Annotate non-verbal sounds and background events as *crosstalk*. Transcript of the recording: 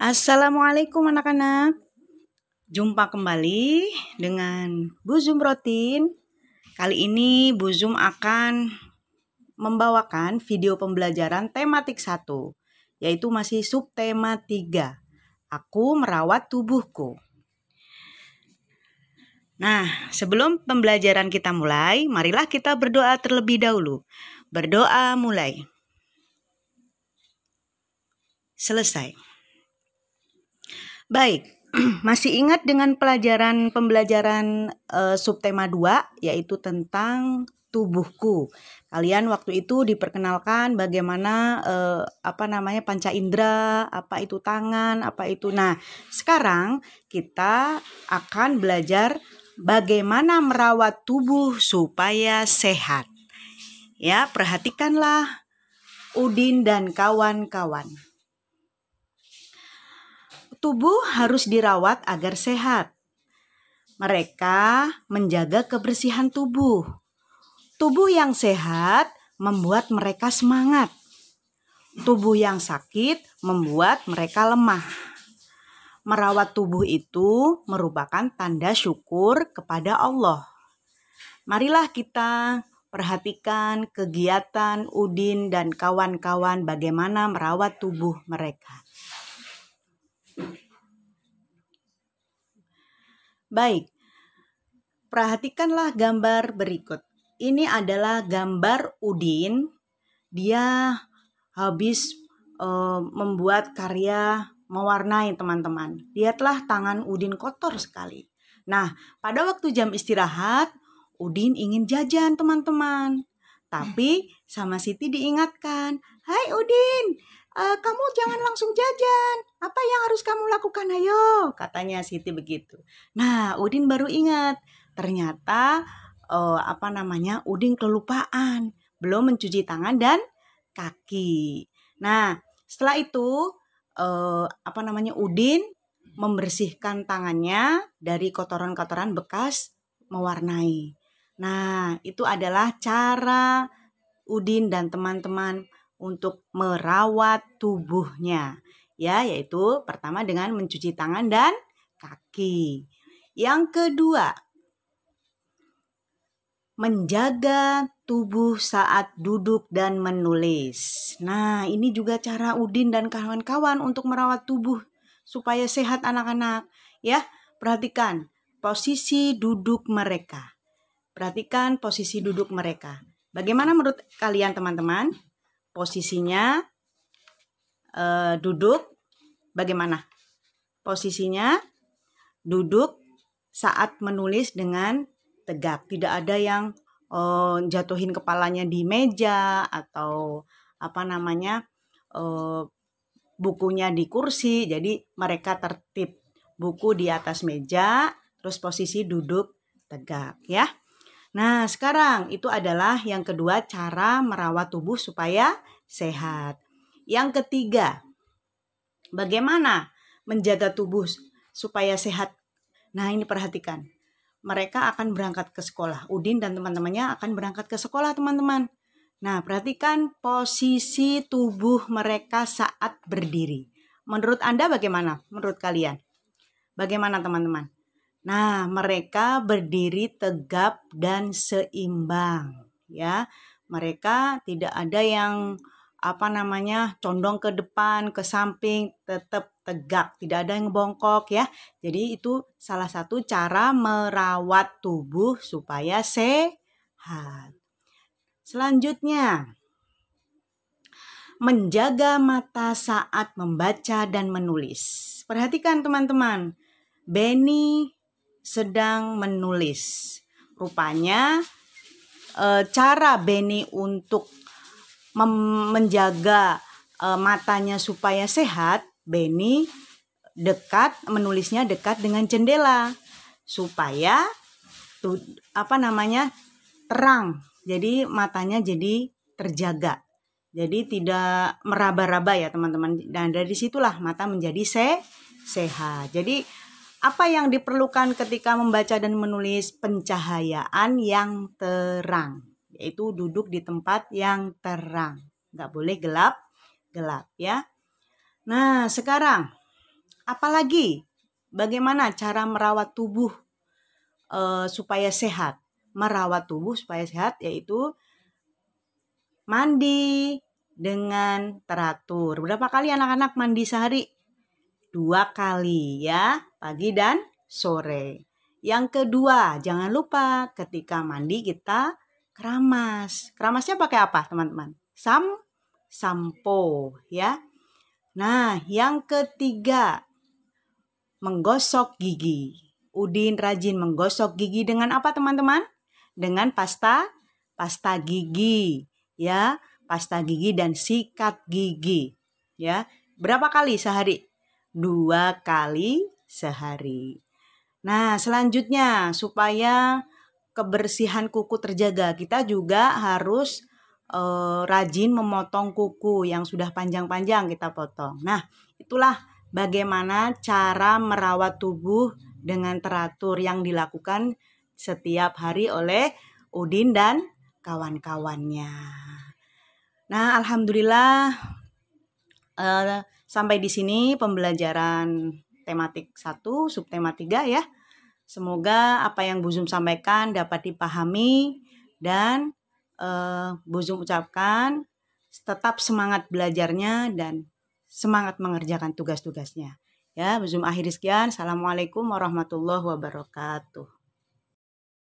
Assalamualaikum anak-anak. Jumpa kembali dengan Bu Zoom Rotin. Kali ini Bu Zoom akan membawakan video pembelajaran tematik 1, yaitu masih subtema 3. Aku merawat tubuhku. Nah, sebelum pembelajaran kita mulai, marilah kita berdoa terlebih dahulu. Berdoa mulai. Selesai. Baik, *clears throat* masih ingat dengan pelajaran pembelajaran uh, subtema 2 yaitu tentang tubuhku. Kalian waktu itu diperkenalkan bagaimana uh, apa namanya panca indera, apa itu tangan, apa itu. Nah, sekarang kita akan belajar bagaimana merawat tubuh supaya sehat. Ya, perhatikanlah Udin dan kawan-kawan tubuh harus dirawat agar sehat. Mereka menjaga kebersihan tubuh. Tubuh yang sehat membuat mereka semangat. Tubuh yang sakit membuat mereka lemah. Merawat tubuh itu merupakan tanda syukur kepada Allah. Marilah kita perhatikan kegiatan Udin dan kawan-kawan bagaimana merawat tubuh mereka. Baik, perhatikanlah gambar berikut. Ini adalah gambar Udin. Dia habis uh, membuat karya mewarnai teman-teman. Lihatlah tangan Udin kotor sekali. Nah, pada waktu jam istirahat, Udin ingin jajan teman-teman. Tapi sama Siti diingatkan, Hai Udin, uh, kamu jangan langsung jajan. Apa yang harus kamu lakukan? Ayo, katanya Siti begitu. Nah, Udin baru ingat, ternyata uh, apa namanya? Udin kelupaan, belum mencuci tangan dan kaki. Nah, setelah itu uh, apa namanya? Udin membersihkan tangannya dari kotoran-kotoran bekas mewarnai. Nah, itu adalah cara Udin dan teman-teman untuk merawat tubuhnya ya yaitu pertama dengan mencuci tangan dan kaki. Yang kedua, menjaga tubuh saat duduk dan menulis. Nah, ini juga cara Udin dan kawan-kawan untuk merawat tubuh supaya sehat anak-anak. Ya, perhatikan posisi duduk mereka. Perhatikan posisi duduk mereka. Bagaimana menurut kalian teman-teman? Posisinya uh, duduk bagaimana? Posisinya duduk saat menulis dengan tegak. Tidak ada yang uh, jatuhin kepalanya di meja atau apa namanya uh, bukunya di kursi. Jadi mereka tertib buku di atas meja, terus posisi duduk tegak ya. Nah, sekarang itu adalah yang kedua cara merawat tubuh supaya sehat. Yang ketiga, bagaimana menjaga tubuh supaya sehat? Nah, ini perhatikan. Mereka akan berangkat ke sekolah. Udin dan teman-temannya akan berangkat ke sekolah, teman-teman. Nah, perhatikan posisi tubuh mereka saat berdiri. Menurut Anda bagaimana? Menurut kalian? Bagaimana, teman-teman? Nah, mereka berdiri tegap dan seimbang, ya. Mereka tidak ada yang apa namanya condong ke depan, ke samping, tetap tegak, tidak ada yang bongkok ya. Jadi itu salah satu cara merawat tubuh supaya sehat. Selanjutnya, menjaga mata saat membaca dan menulis. Perhatikan teman-teman, Benny sedang menulis. Rupanya e, cara Benny untuk menjaga e, matanya supaya sehat, Benny dekat menulisnya dekat dengan jendela supaya tuh apa namanya terang. Jadi matanya jadi terjaga. Jadi tidak meraba-raba ya teman-teman. Dan dari situlah mata menjadi se sehat. Jadi apa yang diperlukan ketika membaca dan menulis pencahayaan yang terang, yaitu duduk di tempat yang terang. Nggak boleh gelap, gelap ya. Nah, sekarang apalagi bagaimana cara merawat tubuh uh, supaya sehat? Merawat tubuh supaya sehat yaitu mandi dengan teratur. Berapa kali anak-anak mandi sehari? Dua kali ya, pagi dan sore. Yang kedua, jangan lupa ketika mandi kita keramas. Keramasnya pakai apa, teman-teman? Sam, sampo, ya. Nah, yang ketiga, menggosok gigi. Udin rajin menggosok gigi dengan apa, teman-teman? Dengan pasta, pasta gigi, ya, pasta gigi dan sikat gigi, ya. Berapa kali sehari? Dua kali sehari. Nah, selanjutnya supaya kebersihan kuku terjaga, kita juga harus uh, rajin memotong kuku yang sudah panjang-panjang kita potong. Nah, itulah bagaimana cara merawat tubuh dengan teratur yang dilakukan setiap hari oleh Udin dan kawan-kawannya. Nah, alhamdulillah uh, sampai di sini pembelajaran tematik 1, subtema 3 ya. Semoga apa yang Bu Zum sampaikan dapat dipahami dan uh, Bu Zum ucapkan tetap semangat belajarnya dan semangat mengerjakan tugas-tugasnya. Ya, Bu Zum akhiri sekian. Assalamualaikum warahmatullahi wabarakatuh.